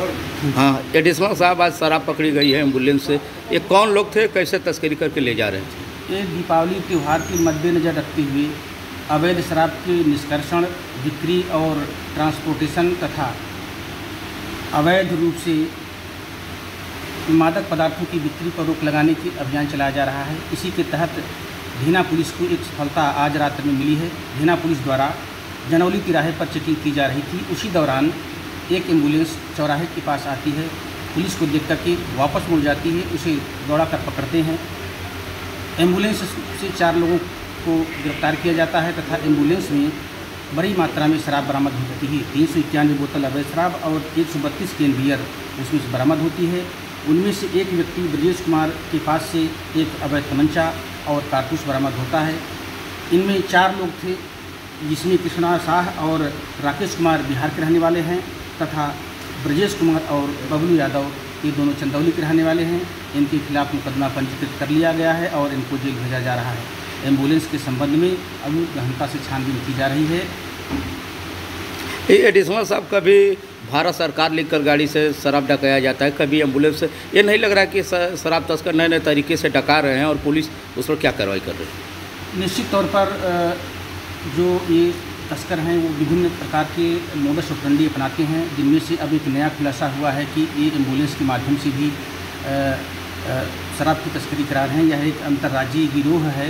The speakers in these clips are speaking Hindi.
हाँ एडिशनल साहब आज शराब पकड़ी गई है एंबुलेंस से। ये कौन लोग थे? कैसे तस्करी करके ले जा रहे थे? एक दीपावली त्यौहार के मद्देनज़र रखते हुए अवैध शराब के निष्कर्षण, बिक्री और ट्रांसपोर्टेशन तथा अवैध रूप से मादक पदार्थों की बिक्री पर रोक लगाने की अभियान चलाया जा रहा है। इसी के तहत धीना पुलिस को एक सफलता आज रात में मिली है। धीना पुलिस द्वारा जनौली तिराहे पर चेकिंग की जा रही थी। उसी दौरान एक एंबुलेंस चौराहे के पास आती है। पुलिस को देख करके वापस मुड़ जाती है, उसे दौड़ा कर पकड़ते हैं। एंबुलेंस से चार लोगों को गिरफ़्तार किया जाता है तथा एंबुलेंस में बड़ी मात्रा में शराब बरामद होती है। तीन सौ इक्यानवे बोतल अवैध शराब और एक सौ बत्तीस कैन बियर उसमें से बरामद होती है। उनमें से एक व्यक्ति ब्रजेश कुमार के पास से एक अवैध तमंचा और कारतूस बरामद होता है। इनमें चार लोग थे, जिसमें कृष्णा शाह और राकेश कुमार बिहार के रहने वाले हैं। तथा ब्रजेश कुमार और बबलू यादव ये दोनों चंदौली के रहने वाले हैं। इनके खिलाफ मुकदमा पंजीकृत कर लिया गया है और इनको जेल भेजा जा रहा है। एंबुलेंस के संबंध में अभी गहनता से छानबीन की जा रही है। ये एडिशनल साहब कभी भारत सरकार लिखकर गाड़ी से शराब डकाया जाता है? कभी एंबुलेंस ये नहीं लग रहा है कि शराब तस्कर नए नए तरीके से डका रहे हैं और पुलिस उस पर क्या कार्रवाई कर रही है? निश्चित तौर पर जो ये तस्कर हैं वो विभिन्न प्रकार के मोडस ऑपरेंडी अपनाते हैं जिनमें से अब एक नया खुलासा हुआ है कि ये एंबुलेंस के माध्यम से भी शराब की तस्करी करा रहे हैं। यह एक अंतर्राज्यीय गिरोह है।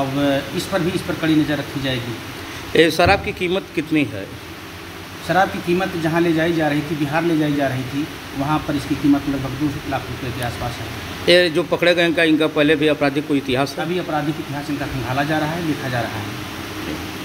अब इस पर भी इस पर कड़ी नज़र रखी जाएगी। शराब की कीमत कितनी है? शराब की कीमत जहाँ ले जाई जा रही थी बिहार ले जाई जा रही थी वहाँ पर इसकी कीमत लगभग दो लाख रुपये के आसपास है। ये जो पकड़े गए इनका इनका पहले भी आपराधिक कोई इतिहास है? अभी आपराधिक इतिहास इनका खंगाला जा रहा है लिखा जा रहा है।